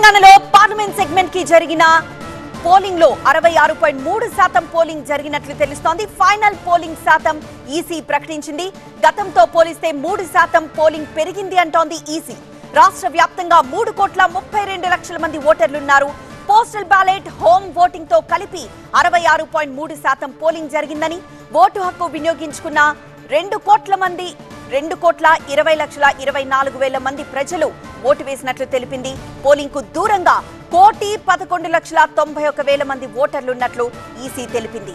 తెలంగాణలో పార్లమెంట్ సెగ్మెంట్కి జరిగిన పోలింగ్లో అరవై ఆరు పాయింట్ మూడు శాతం పోలింగ్ జరిగినట్లు తెలుస్తోంది. ఫైనల్ పోలింగ్ శాతం ఈసీ ప్రకటించింది. గతంతో పోలిస్తే మూడు శాతం పోలింగ్ పెరిగింది అంటోంది ఈసీ రాష్ట్ర వ్యాప్తంగా మూడు కోట్ల ముప్పై రెండు లక్షల మంది ఓటర్లున్నారు. పోస్టల్ బ్యాలెట్ హోమ్ ఓటింగ్తో కలిపి అరవై ఆరు పాయింట్ మూడు శాతం పోలింగ్ జరిగిందని ఓటు హక్కు వినియోగించుకున్న రెండు కోట్ల మంది రెండు కోట్ల ఇరవై లక్షల ఇరవై నాలుగు వేల మంది ప్రజలు ఓటు వేసినట్లు తెలిపింది. పోలింగ్కు దూరంగా కోటి పదకొండు లక్షల తొంభై ఒక వేల మంది ఓటర్లున్నట్లు ఈసీ తెలిపింది.